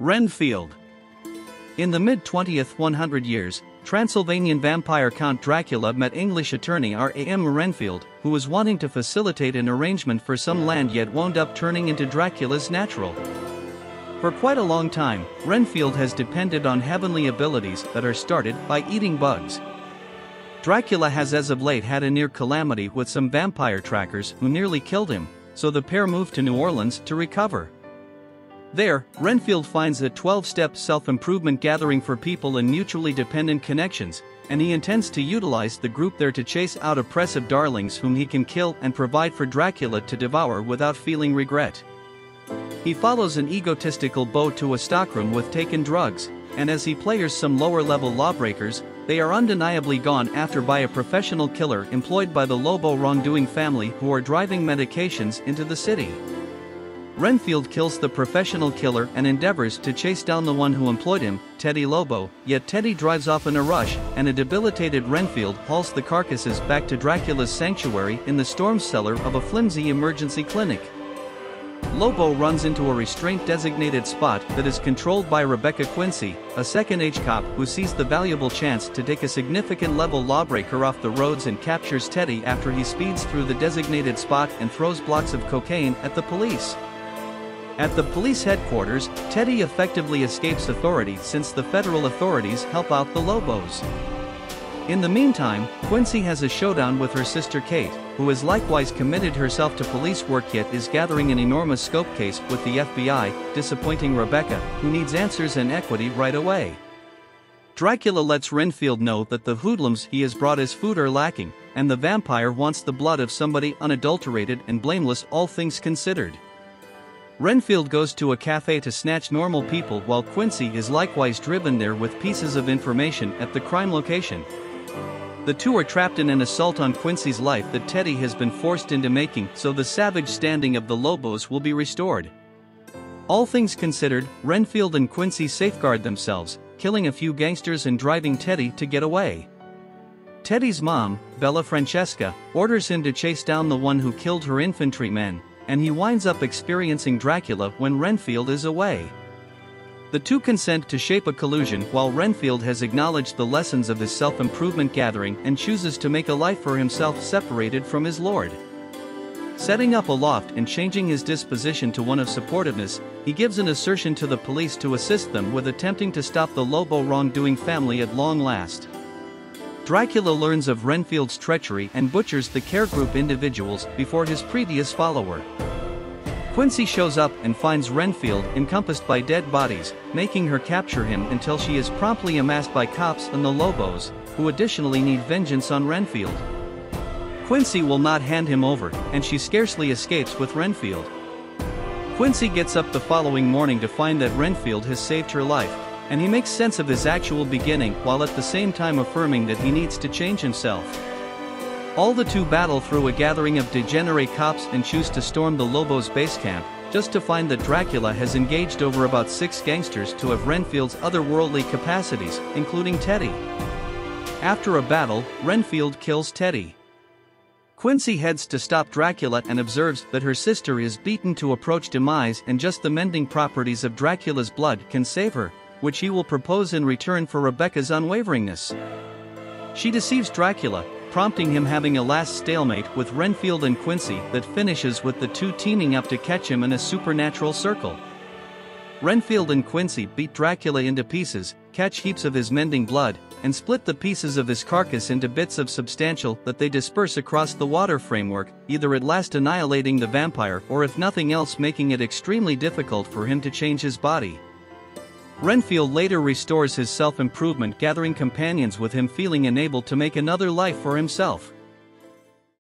Renfield. In the mid 20th 100 years, Transylvanian vampire Count Dracula met English attorney R.A.M. Renfield, who was wanting to facilitate an arrangement for some land yet wound up turning into Dracula's natural. For quite a long time, Renfield has depended on heavenly abilities that are started by eating bugs. Dracula has as of late had a near calamity with some vampire trackers who nearly killed him, so the pair moved to New Orleans to recover. There, Renfield finds a 12 step self improvement gathering for people in mutually dependent connections, and he intends to utilize the group there to chase out oppressive darlings whom he can kill and provide for Dracula to devour without feeling regret. He follows an egotistical beau to a stockroom with taken drugs, and as he players some lower level lawbreakers, they are undeniably gone after by a professional killer employed by the Lobo wrongdoing family who are driving medications into the city. Renfield kills the professional killer and endeavors to chase down the one who employed him, Teddy Lobo, yet Teddy drives off in a rush, and a debilitated Renfield hauls the carcasses back to Dracula's sanctuary in the storm cellar of a flimsy emergency clinic. Lobo runs into a restraint designated spot that is controlled by Rebecca Quincy, a second H cop who sees the valuable chance to take a significant level lawbreaker off the roads and captures Teddy after he speeds through the designated spot and throws blocks of cocaine at the police. At the police headquarters, Teddy effectively escapes authority since the federal authorities help out the Lobos. In the meantime, Quincy has a showdown with her sister Kate, who has likewise committed herself to police work yet is gathering an enormous scope case with the FBI, disappointing Rebecca, who needs answers and equity right away. Dracula lets Renfield know that the hoodlums he has brought as food are lacking, and the vampire wants the blood of somebody unadulterated and blameless all things considered. Renfield goes to a cafe to snatch normal people while Quincy is likewise driven there with pieces of information at the crime location. The two are trapped in an assault on Quincy's life that Teddy has been forced into making so the savage standing of the Lobos will be restored. All things considered, Renfield and Quincy safeguard themselves, killing a few gangsters and driving Teddy to get away. Teddy's mom, Bella Francesca, orders him to chase down the one who killed her infantrymen, and he winds up experiencing Dracula when Renfield is away. The two consent to shape a collusion while Renfield has acknowledged the lessons of his self improvement gathering and chooses to make a life for himself separated from his lord. Setting up a loft and changing his disposition to one of supportiveness, he gives an assertion to the police to assist them with attempting to stop the Lobo wrongdoing family at long last. Dracula learns of Renfield's treachery and butchers the care group individuals before his previous follower. Quincy shows up and finds Renfield encompassed by dead bodies, making her capture him until she is promptly amassed by cops and the Lobos, who additionally need vengeance on Renfield. Quincy will not hand him over, and she scarcely escapes with Renfield. Quincy gets up the following morning to find that Renfield has saved her life, and he makes sense of his actual beginning while at the same time affirming that he needs to change himself. All the two battle through a gathering of degenerate cops and choose to storm the Lobos base camp, just to find that Dracula has engaged over about six gangsters to have Renfield's otherworldly capacities, including Teddy. After a battle, Renfield kills Teddy. Quincy heads to stop Dracula and observes that her sister is beaten to approach demise and just the mending properties of Dracula's blood can save her, which he will propose in return for Rebecca's unwaveringness. She deceives Dracula, prompting him having a last stalemate with Renfield and Quincy that finishes with the two teaming up to catch him in a supernatural circle. Renfield and Quincy beat Dracula into pieces, catch heaps of his mending blood, and split the pieces of his carcass into bits of substantial that they disperse across the water framework, either at last annihilating the vampire or if nothing else making it extremely difficult for him to change his body. Renfield later restores his self improvement, gathering companions with him, feeling enabled to make another life for himself.